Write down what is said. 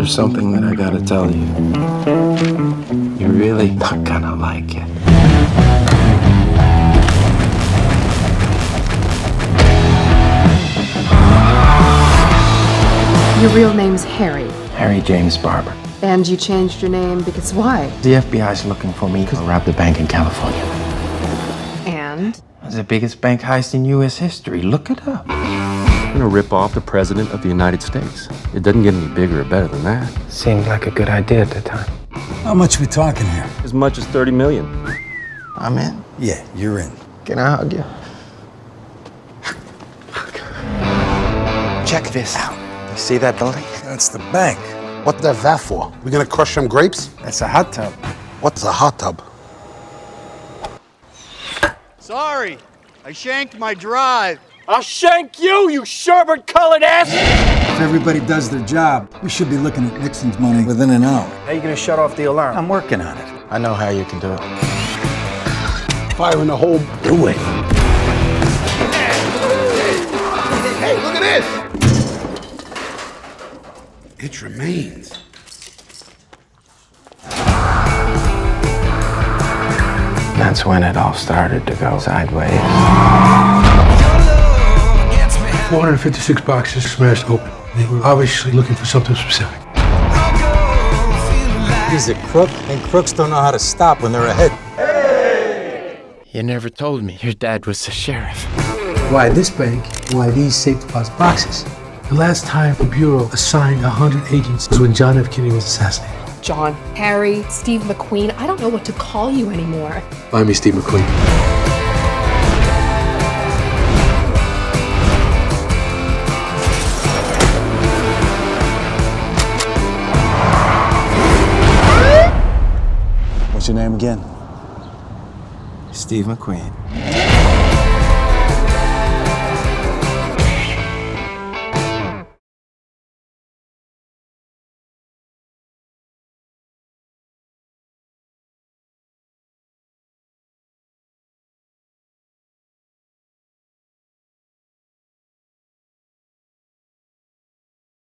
There's something that I gotta tell you. You're really not gonna like it. Your real name's Harry, Harry James Barber. and you changed your name because why? The FBI's looking for me because I robbed a bank in California. And? It was the biggest bank heist in U.S. history. Look it up. I'm gonna rip off the President of the United States. It doesn't get any bigger or better than that. Seemed like a good idea at the time. How much we talking here? As much as 30 million. I'm in. Yeah, you're in. Can I hug you? Check this out. You see that building? That's the bank. What the that for? We gonna crush some grapes? That's a hot tub. What's a hot tub? Sorry, I shanked my drive. I'll shank you, you sherbet colored ass! If everybody does their job, we should be looking at Nixon's money within an hour. How you gonna shut off the alarm? I'm working on it. I know how you can do it. Fire in the hole. Do it. Hey, look at this! It remains. That's when it all started to go sideways. 456 boxes smashed open. They were obviously looking for something specific. He's a crook, and crooks don't know how to stop when they're ahead. Hey! You never told me your dad was a sheriff. Why this bank? Why these safe deposit boxes? The last time the Bureau assigned 100 agents was when John F. Kennedy was assassinated. John, Harry, Steve McQueen, I don't know what to call you anymore. Buy me Steve McQueen. Your name again? Steve McQueen.